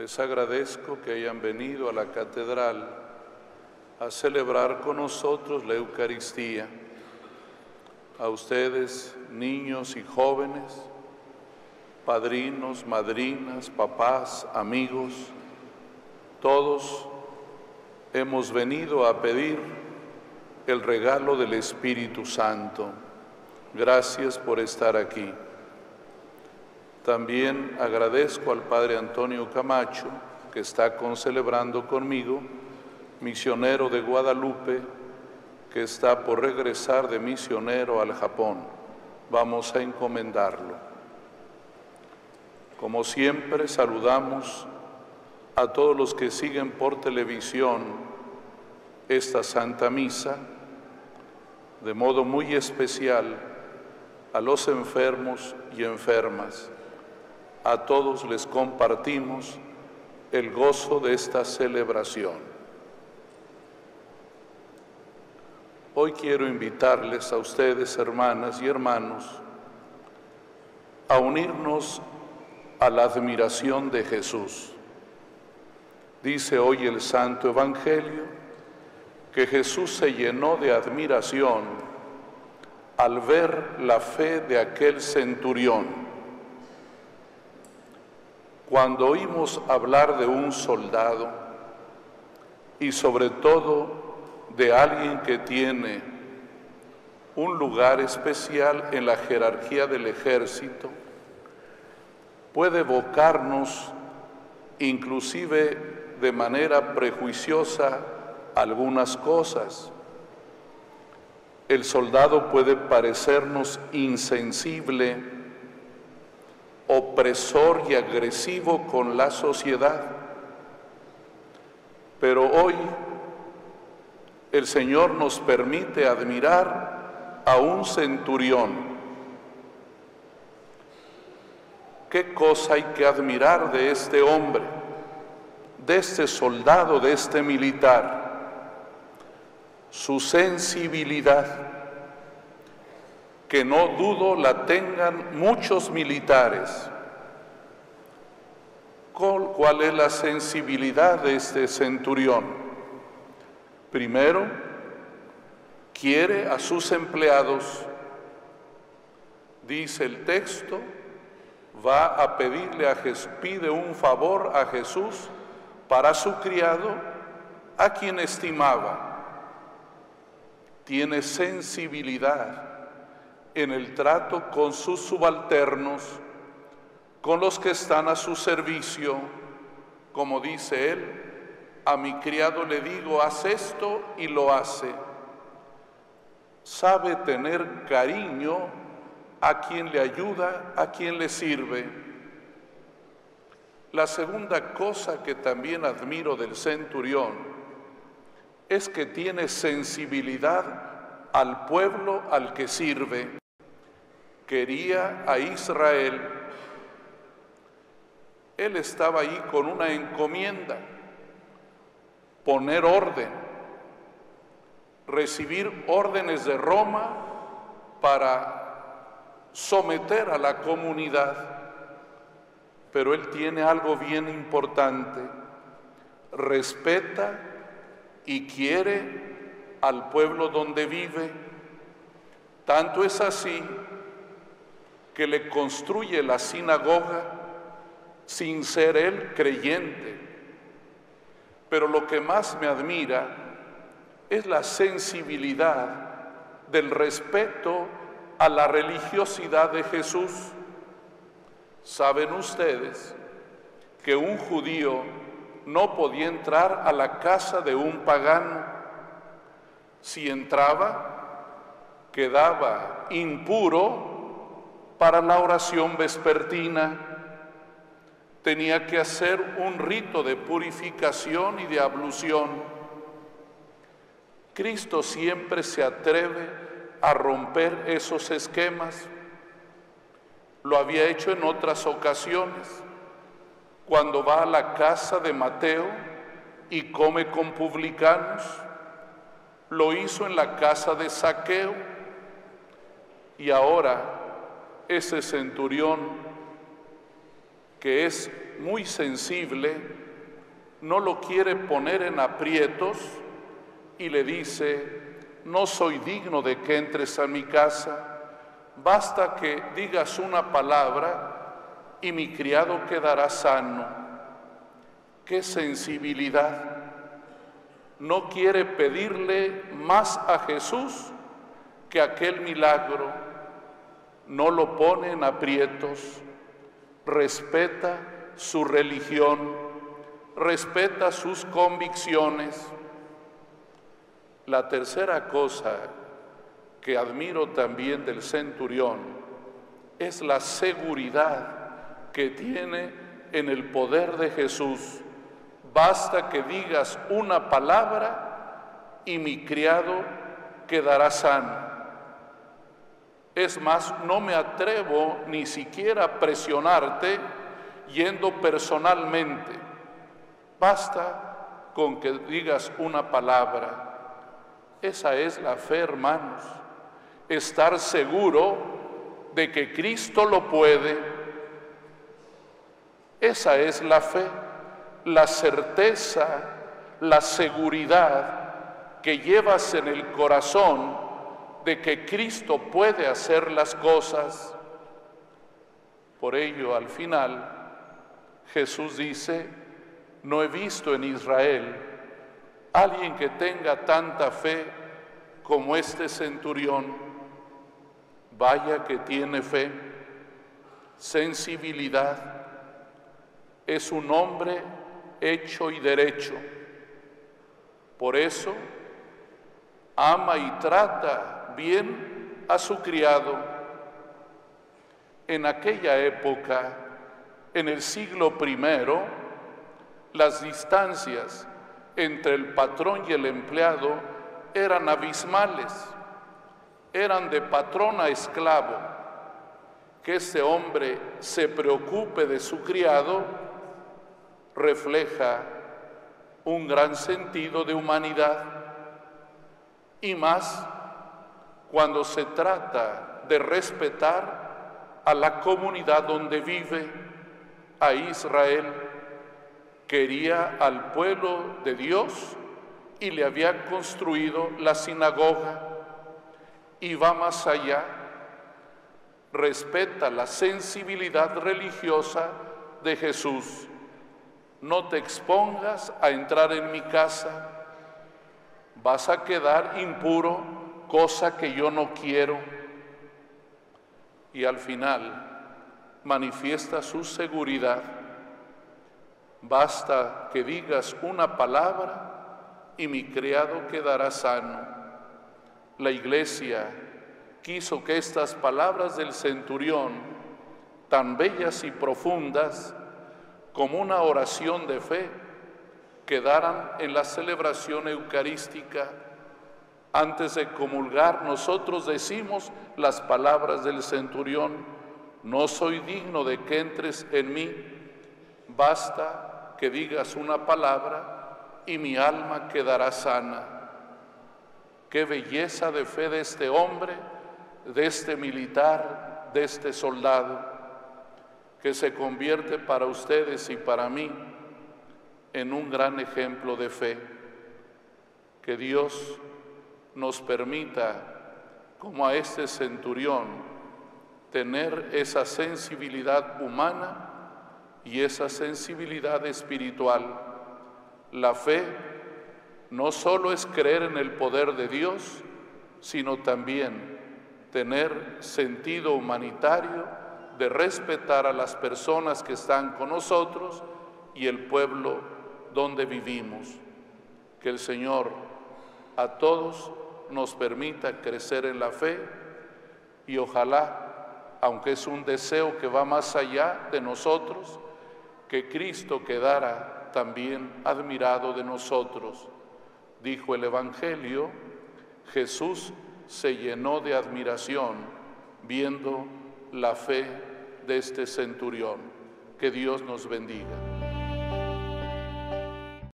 Les agradezco que hayan venido a la catedral a celebrar con nosotros la Eucaristía. A ustedes, niños y jóvenes, padrinos, madrinas, papás, amigos, todos hemos venido a pedir el regalo del Espíritu Santo. Gracias por estar aquí. También agradezco al Padre Antonio Camacho, que está concelebrando conmigo, misionero de Guadalupe, que está por regresar de misionero al Japón. Vamos a encomendarlo. Como siempre, saludamos a todos los que siguen por televisión esta Santa Misa, de modo muy especial a los enfermos y enfermas. A todos les compartimos el gozo de esta celebración. Hoy quiero invitarles a ustedes, hermanas y hermanos, a unirnos a la admiración de Jesús. Dice hoy el Santo Evangelio que Jesús se llenó de admiración al ver la fe de aquel centurión. Cuando oímos hablar de un soldado y sobre todo de alguien que tiene un lugar especial en la jerarquía del ejército, puede evocarnos inclusive de manera prejuiciosa algunas cosas. El soldado puede parecernos insensible, opresor y agresivo con la sociedad, pero hoy el Señor nos permite admirar a un centurión. ¿Qué cosa hay que admirar de este hombre? de este soldado, de este militar, su sensibilidad, que no dudo la tengan muchos militares. ¿Cuál es la sensibilidad de este centurión? Primero, quiere a sus empleados, dice el texto, va a pedirle a Jesús, pide un favor a Jesús para su criado, a quien estimaba. Tiene sensibilidad en el trato con sus subalternos, con los que están a su servicio, como dice él, a mi criado le digo, haz esto y lo hace. Sabe tener cariño a quien le ayuda, a quien le sirve. La segunda cosa que también admiro del centurión es que tiene sensibilidad al pueblo al que sirve. Quería a Israel. Él estaba ahí con una encomienda, poner orden, recibir órdenes de Roma para someter a la comunidad pero él tiene algo bien importante. Respeta y quiere al pueblo donde vive. Tanto es así que le construye la sinagoga sin ser él creyente. Pero lo que más me admira es la sensibilidad del respeto a la religiosidad de Jesús. Saben ustedes que un judío no podía entrar a la casa de un pagano. Si entraba, quedaba impuro para la oración vespertina. Tenía que hacer un rito de purificación y de ablución. Cristo siempre se atreve a romper esos esquemas lo había hecho en otras ocasiones, cuando va a la casa de Mateo y come con publicanos. Lo hizo en la casa de Saqueo. Y ahora ese centurión que es muy sensible, no lo quiere poner en aprietos y le dice, no soy digno de que entres a mi casa, basta que digas una palabra y mi criado quedará sano. Qué sensibilidad. No quiere pedirle más a Jesús que aquel milagro. No lo pone en aprietos. Respeta su religión, respeta sus convicciones. La tercera cosa que admiro también del centurión es la seguridad que tiene en el poder de Jesús. Basta que digas una palabra y mi criado quedará sano. Es más, no me atrevo ni siquiera a presionarte yendo personalmente. Basta con que digas una palabra. Esa es la fe, hermanos estar seguro de que Cristo lo puede. Esa es la fe, la certeza, la seguridad que llevas en el corazón de que Cristo puede hacer las cosas. Por ello, al final, Jesús dice, no he visto en Israel alguien que tenga tanta fe como este centurión Vaya que tiene fe, sensibilidad, es un hombre hecho y derecho. Por eso ama y trata a su criado. En aquella época, en el siglo primero, las distancias entre el patrón y el empleado eran abismales eran de patrón a esclavo. Que ese hombre se preocupe de su criado refleja un gran sentido de humanidad y más cuando se trata de respetar a la comunidad donde vive, a Israel. Quería al pueblo de Dios y le había construido la sinagoga y va más allá, respeta la sensibilidad religiosa de Jesús. No te expongas a entrar en mi casa, vas a quedar impuro, cosa que yo no quiero. Y al final manifiesta su seguridad. Basta que digas una palabra y mi criado quedará sano la iglesia quiso que estas palabras del centurión, tan bellas y profundas como una oración de fe, quedaran en la celebración eucarística. Antes de comulgar, nosotros decimos las palabras del centurión, no soy digno de que entres en mí, basta que digas una palabra y mi alma quedará sana. Qué belleza de fe de este hombre, de este militar, de este soldado, que se convierte para ustedes y para mí en un gran ejemplo de fe. Que Dios nos permita, como a este centurión, tener esa sensibilidad humana y esa sensibilidad espiritual. La fe no solo es creer en el poder de Dios, sino también tener sentido humanitario de respetar a las personas que están con nosotros y el pueblo donde vivimos. Que el Señor a todos nos permita crecer en la fe y ojalá, aunque es un deseo que va más allá de nosotros, que Cristo quedara también admirado de nosotros dijo el Evangelio, Jesús se llenó de admiración viendo la fe de este centurión. Que Dios nos bendiga.